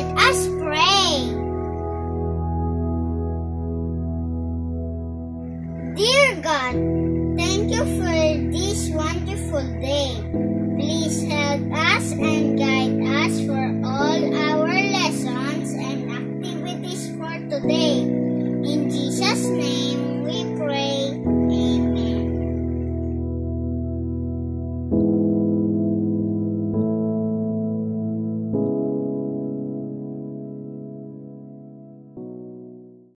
Let us pray. Dear God, thank you for this wonderful day. Please help us and guide us for all our lessons and activities for today. In Jesus' name.